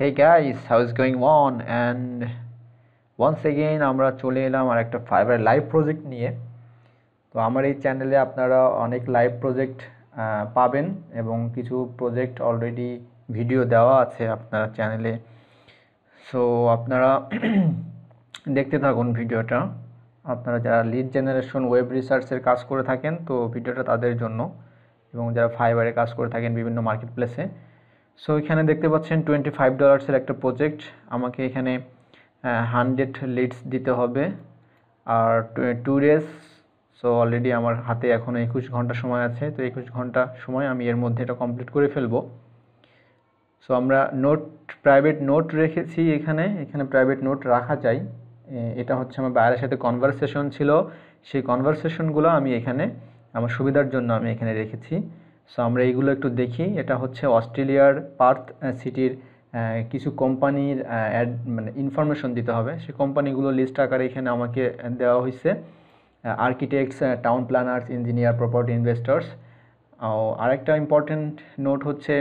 Hey guys, how's going on? And once again আমরা চলে এলাম আর একটা ফাইবার লাইভ প্রজেক্ট নিয়ে। তো আমার এই চ্যানেলে আপনারা অনেক লাইভ প্রজেক্ট পাবেন এবং কিছু প্রজেক্ট অলরেডি ভিডিও দেওয়া আছে আপনার চ্যানেলে সো আপনারা দেখতে থাকুন ভিডিওটা আপনারা যারা লিড জেনারেশন ওয়েব রিসার্চের কাজ করে থাকেন তো ভিডিওটা তাদের জন্য। এবং যারা ফাইবারে কাজ করে থাকেন বিভিন্ন মার্কেট প্লেসে সো এখানে দেখতে পাচ্ছেন টোয়েন্টি ফাইভ ডলার্সের একটা প্রজেক্ট আমাকে এখানে হান্ড্রেড লিডস দিতে হবে। আর টু ডেজ সো অলরেডি আমার হাতে এখনও একুশ ঘণ্টা সময় আছে। তো একুশ ঘণ্টা সময় আমি এর মধ্যে এটা কমপ্লিট করে ফেলব। সো আমরা নোট প্রাইভেট নোট রেখেছি এখানে। এখানে প্রাইভেট নোট রাখা যায়। এটা হচ্ছে আমার বাইরের সাথে কনভারসেশন ছিল। সেই কনভারসেশনগুলো আমি এখানে, আমার সুবিধার জন্য আমি এখানে রেখেছি। সো আমরা এইগুলো একটু দেখি। এটা হচ্ছে অস্ট্রেলিয়ার পার্থ সিটির কিছু কোম্পানির অ্যাড মানে ইনফরমেশন দিতে হবে। সেই কোম্পানিগুলো লিস্ট আকারে এখানে আমাকে দেওয়া হয়েছে architects town planners engineer property investors আরেকটা ইম্পর্টেন্ট নোট হচ্ছে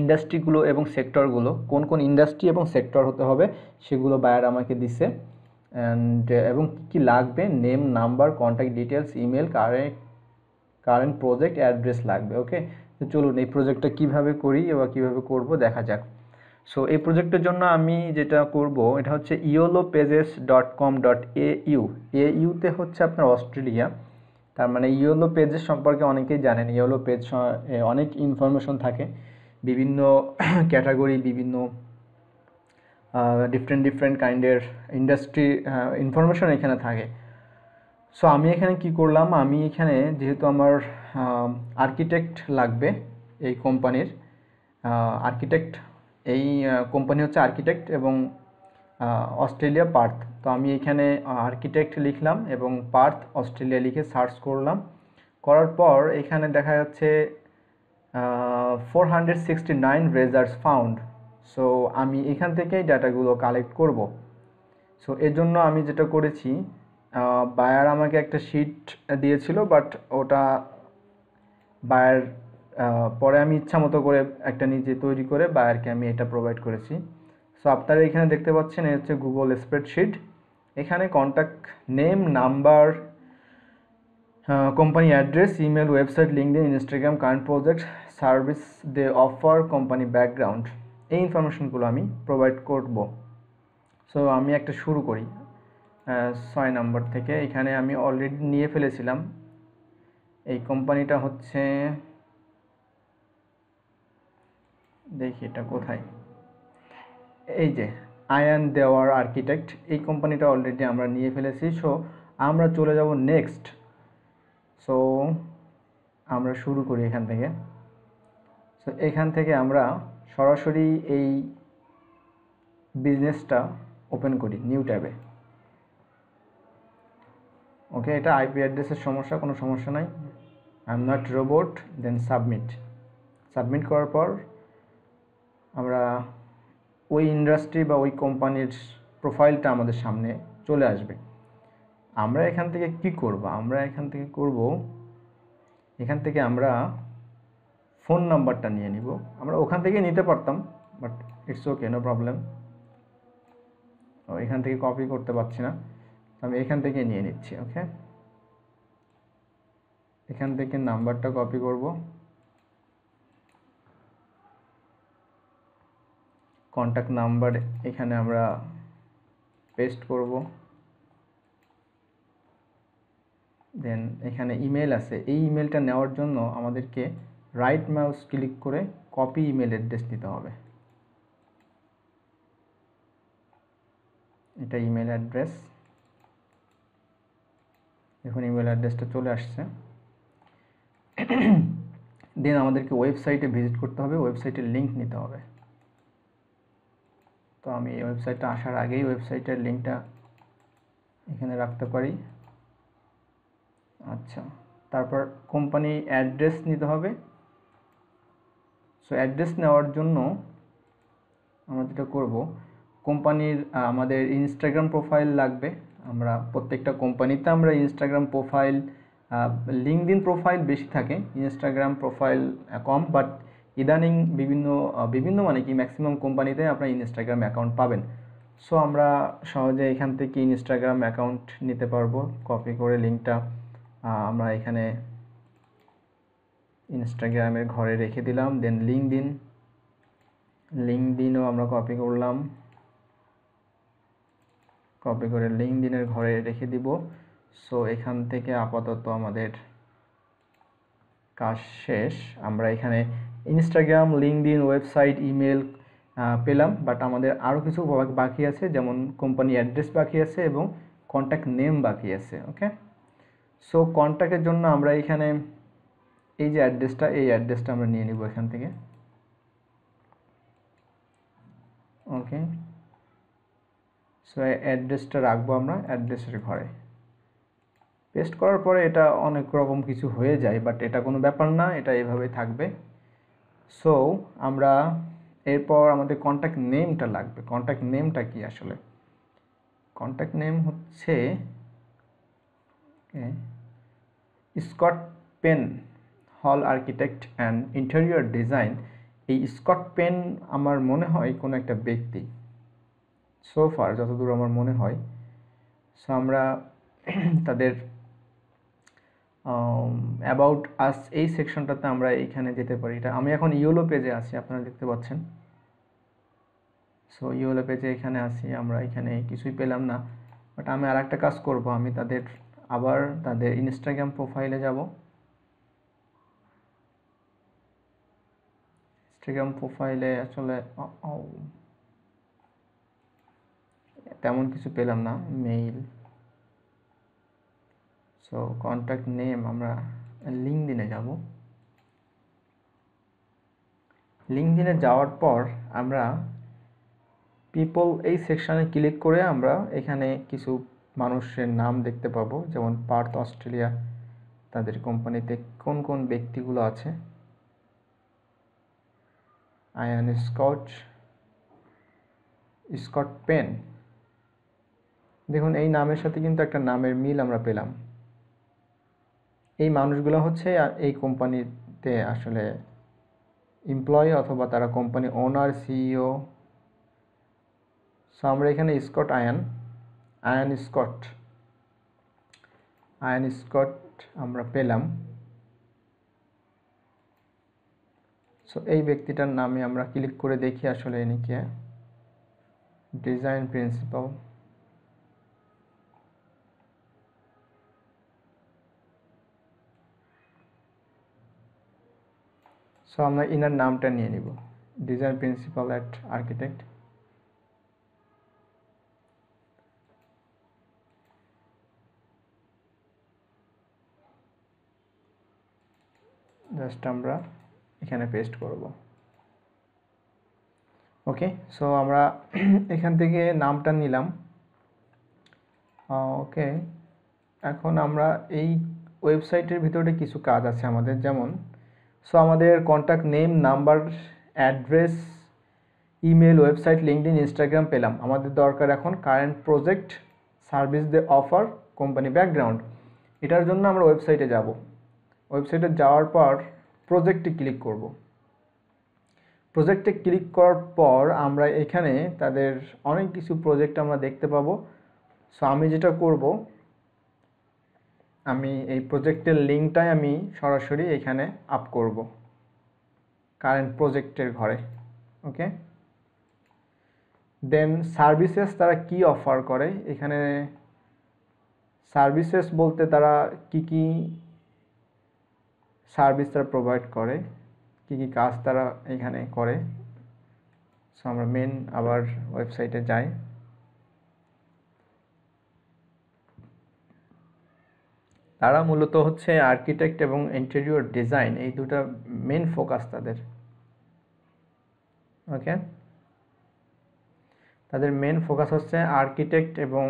ইন্ডাস্ট্রিগুলো এবং সেক্টরগুলো কোন কোন ইন্ডাস্ট্রি এবং সেক্টর হতে হবে সেগুলো বায়ার আমাকে দিছে। অ্যান্ড এবং কী কী লাগবে? Name number contact details email current current project address লাগবে ওকে তো চলুন, এই প্রজেক্টটা কীভাবে করি বা কীভাবে করব দেখা যাক। সো এই প্রজেক্টের জন্য আমি যেটা করব, এটা হচ্ছে yellow pages dot com dot A U A ইউতে হচ্ছে আপনার অস্ট্রেলিয়া। তার মানে ইওলো পেজেস সম্পর্কে অনেকেই জানেন। ইওলো পেজ অনেক ইনফরমেশন থাকে। বিভিন্ন ক্যাটাগরি বিভিন্ন ডিফারেন্ট ডিফারেন্ট কাইন্ডের ইন্ডাস্ট্রি ইনফরমেশন এখানে থাকে। সো আমি এখানে কি করলাম? আমি এখানে যেহেতু আমার আর্কিটেক্ট লাগবে এই কোম্পানির আর্কিটেক্ট এই কোম্পানি হচ্ছে আর্কিটেক্ট এবং অস্ট্রেলিয়া পার্থ। তো আমি এখানে আর্কিটেক্ট লিখলাম এবং পার্থ অস্ট্রেলিয়া লিখে সার্চ করলাম। করার পর এখানে দেখা যাচ্ছে four hundred sixty nine results found so আমি এখান থেকেই ডাটাগুলো কালেক্ট করব। সো এর জন্য আমি যেটা করেছি বায়ার আমাকে একটা শিট দিয়েছিল বাট ওটা বায়ার পরে আমি ইচ্ছা মতো করে একটা নিজে তৈরি করে বায়ারকে আমি এটা প্রোভাইড করেছি। সো আপনারা এখানে দেখতে পাচ্ছেন, এই হচ্ছে গুগল স্প্রেডশিট এখানে contact name number company address email website LinkedIn Instagram current project service they offer company background এই ইনফরমেশনগুলো আমি প্রোভাইড করব। সো আমি একটা শুরু করি। ছয় নম্বর থেকে। এখানে আমি অলরেডি নিয়ে ফেলেছিলাম। এই কোম্পানিটা হচ্ছে, দেখি এটা কোথায়। এই যে আয়ান দেওয়ার আর্কিটেক্ট এই কোম্পানিটা অলরেডি আমরা নিয়ে ফেলেছি। সো আমরা চলে যাব নেক্সট সো আমরা শুরু করি এখান থেকে। সো এখান থেকে আমরা সরাসরি এই বিজনেসটা ওপেন করি নিউ ট্যাবে ওকে এটা আইপি অ্যাড্রেসের সমস্যা, কোনো সমস্যা নাই। I am not robot then submit submit করার পর আমরা ওই ইন্ডাস্ট্রি বা ওই কোম্পানির প্রোফাইলটা আমাদের সামনে চলে আসবে। আমরা এখান থেকে কি করব? আমরা এখান থেকে করব, এখান থেকে আমরা ফোন নাম্বারটা নিয়ে নিব। আমরা ওখান থেকে নিতে পারতাম but it's okay no problem এখান থেকে কপি করতে পারছি না। আমি এখান থেকে নিয়ে নিচ্ছি, ওকে? এখান থেকে নাম্বারটা কপি করব। কন্ট্যাক্ট নাম্বার এখানে আমরা পেস্ট করব। দেন এখানে ইমেল আছে। এই ইমেলটা নেওয়ার জন্য আমাদেরকে রাইট মাউস ক্লিক করে কপি ইমেল অ্যাড্রেস দিতে হবে। এটা ইমেল অ্যাড্রেস এখন ইমেল অ্যাড্রেসটা চলে আসছে। দেন আমাদেরকে ওয়েবসাইটে ভিজিট করতে হবে ওয়েবসাইটের লিঙ্ক নিতে হবে। তো আমি ওয়েবসাইটটা আসার আগেই ওয়েবসাইটের লিঙ্কটা এখানে রাখতে পারি। আচ্ছা তারপর কোম্পানি অ্যাড্রেস নিতে হবে। সো অ্যাড্রেস নেওয়ার জন্য আমরা যেটা করব কোম্পানির আমাদের ইনস্টাগ্রাম প্রোফাইল লাগবে। আমরা প্রত্যেকটা কোম্পানিতে আমরা ইনস্টাগ্রাম প্রোফাইল লিঙ্কডিন প্রোফাইল বেশি থাকে ইনস্টাগ্রাম প্রোফাইল কম বাট ইদানিং বিভিন্ন বিভিন্ন মানে কি ম্যাক্সিমাম কোম্পানিতে আপনার ইনস্টাগ্রাম অ্যাকাউন্ট পাবেন। সো আমরা সহজে এখান থেকে ইনস্টাগ্রাম অ্যাকাউন্ট নিতে পারব কপি করে লিঙ্কটা আমরা এখানে ইনস্টাগ্রামের ঘরে রেখে দিলাম দেন লিঙ্ক দিন লিঙ্ক দিনও আমরা কপি করলাম। কপি করে লিঙ্ক দিনের ঘরে রেখে দিব। সো এখান থেকে আপাতত আমাদের কাজ শেষ। আমরা এখানে ইনস্টাগ্রাম লিঙ্কডিন ওয়েবসাইট ইমেল পেলাম বাট আমাদের আরও কিছু বাকি আছে, যেমন কোম্পানি অ্যাড্রেস বাকি আছে এবং কন্ট্যাক্ট নেম বাকি আছে ওকে সো কন্ট্যাক্টের জন্য আমরা এখানে এই যে অ্যাড্রেসটা এই অ্যাড্রেসটা আমরা নিয়ে নিব এখান থেকে। ওকে সো অ্যাড্রেসটা রাখব আমরা অ্যাড্রেসের ঘরে। পেস্ট করার পরে এটা অনেক রকম কিছু হয়ে যায় বাট এটা কোনো ব্যাপার না, এটা এভাবেই থাকবে। সো আমরা এরপর আমাদের কন্ট্যাক্ট নেমটা লাগবে। কন্ট্যাক্ট নেমটা কি আসলে? কন্ট্যাক্ট নেম হচ্ছে স্কট পেন হল আর্কিটেক্ট অ্যান্ড ইন্টেরিয়র ডিজাইন এই স্কট পেন আমার মনে হয় কোনো একটা ব্যক্তি। সোফার যতদূর আমার মনে হয় সো আমরা তাদের অ্যাবাউট আস এই সেকশনটাতে আমরা এইখানে যেতে পারি। এটা আমি এখন ইউলো পেজে আছি, আপনারা দেখতে পাচ্ছেন। সো ইউলো পেজে এখানে আসি আমরা এখানে কিছুই পেলাম না। বাট আমি আর একটা কাজ করব, আমি তাদের আবার তাদের ইনস্টাগ্রাম প্রোফাইলে যাব। ইনস্টাগ্রাম প্রোফাইলে আসলে তেমন কিছু পেলাম না মেইল সো কন্ট্যাক্ট নেম আমরা লিঙ্ক দিনে যাব। লিঙ্ক দিনে যাওয়ার পর আমরা পিপল এই সেকশানে ক্লিক করে আমরা এখানে কিছু মানুষের নাম দেখতে পাবো, যেমন পার্থ অস্ট্রেলিয়া, তাদের কোম্পানিতে কোন কোন ব্যক্তিগুলো আছে। আয়ান স্কট স্কট পেন দেখুন, এই নামের সাথে কিন্তু একটা নামের মিল আমরা পেলাম। এই মানুষগুলো হচ্ছে এই কোম্পানিতে আসলে এমপ্লয়ি অথবা তারা কোম্পানি ওনার সিইও সো আমরা এখানে Scott Ian Ian Scott Ian Scott আমরা পেলাম। সো এই ব্যক্তিটার নামে আমরা ক্লিক করে দেখি আসলে ইনি কে। ডিজাইন প্রিন্সিপাল সো আমরা ইনার নামটা নিয়ে নিব। Design principal at architect just আমরা এখানে পেস্ট করব। ওকে সো আমরা এখান থেকে নামটা নিলাম। ওকে এখন আমরা এই ওয়েবসাইটের ভিতরে কিছু কাজ আছে আমাদের। যেমন সো আমাদের contact name number address email website LinkedIn Instagram পেলাম। আমাদের দরকার এখন current project service they offer company background এটার জন্য আমরা ওয়েবসাইটে যাব। ওয়েবসাইটে যাওয়ার পর প্রজেক্টে ক্লিক করব। প্রজেক্টে ক্লিক করার পর আমরা এখানে তাদের অনেক কিছু প্রজেক্ট আমরা দেখতে পাবো। সো আমি যেটা করব আমি এই প্রজেক্টের লিঙ্কটাই আমি সরাসরি এখানে আপ করব কারেন্ট প্রজেক্টের ঘরে ওকে দেন সার্ভিসেস তারা কি অফার করে? এখানে সার্ভিসেস বলতে তারা কি কি সার্ভিস তারা প্রোভাইড করে, কি কি কাজ তারা এখানে করে। সো আমরা মেন আবার ওয়েবসাইটে যাই। তারা মূলত হচ্ছে আর্কিটেক্ট এবং ইন্টেরিয়র ডিজাইন এই দুটা মেন ফোকাস তাদের। ওকে তাদের মেন ফোকাস হচ্ছে আর্কিটেক্ট এবং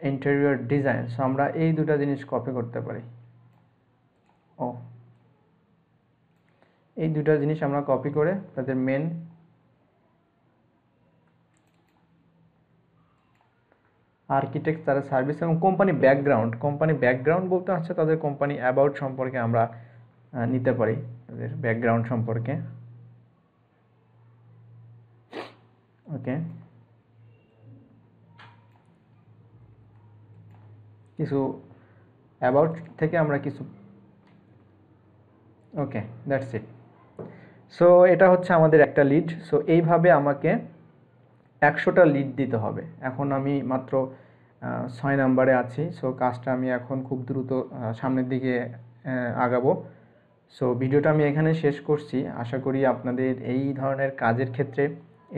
ইন্টেরিয়র ডিজাইন সো আমরা এই দুটা জিনিস কপি করতে পারি। ও এই দুটা জিনিস আমরা কপি করে তাদের মেন আর্কিটেকচার, সার্ভিস এবং কোম্পানি ব্যাকগ্রাউন্ড। কোম্পানি ব্যাকগ্রাউন্ড বলতে হচ্ছে তাদের কোম্পানি অ্যাবাউট সম্পর্কে আমরা নিতে পারি, তাদের ব্যাকগ্রাউন্ড সম্পর্কে। ওকে। কিছু অ্যাবাউট থেকে আমরা কিছু, ওকে, দ্যাটস ইট। সো, এটা হচ্ছে আমাদের একটা লিড। সো, এইভাবে আমাকে একশোটা লিড দিতে হবে। এখন আমি মাত্র ছয় নাম্বারে আছি। সো কাজটা আমি এখন খুব দ্রুত সামনের দিকে আগাবো। সো ভিডিওটা আমি এখানে শেষ করছি। আশা করি আপনাদের এই ধরনের কাজের ক্ষেত্রে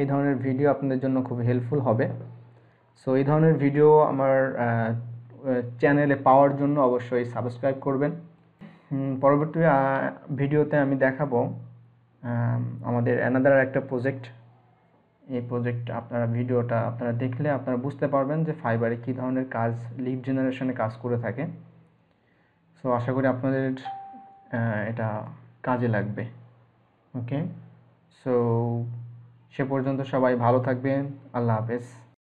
এই ধরনের ভিডিও আপনাদের জন্য খুব হেল্পফুল হবে। সো এই ধরনের ভিডিও আমার চ্যানেলে পাওয়ার জন্য অবশ্যই সাবস্ক্রাইব করবেন। পরবর্তী ভিডিওতে আমি দেখাবো আমাদের অ্যানাদার একটা প্রজেক্ট এই প্রজেক্ট আপনারা ভিডিওটা আপনারা দেখলে আপনারা বুঝতে পারবেন যে ফাইবারে কী ধরনের কাজ লিড জেনারেশনে কাজ করে থাকে। সো আশা করি আপনাদের এটা কাজে লাগবে। ওকে সো সে পর্যন্ত সবাই ভালো থাকবেন। আল্লাহ হাফেজ।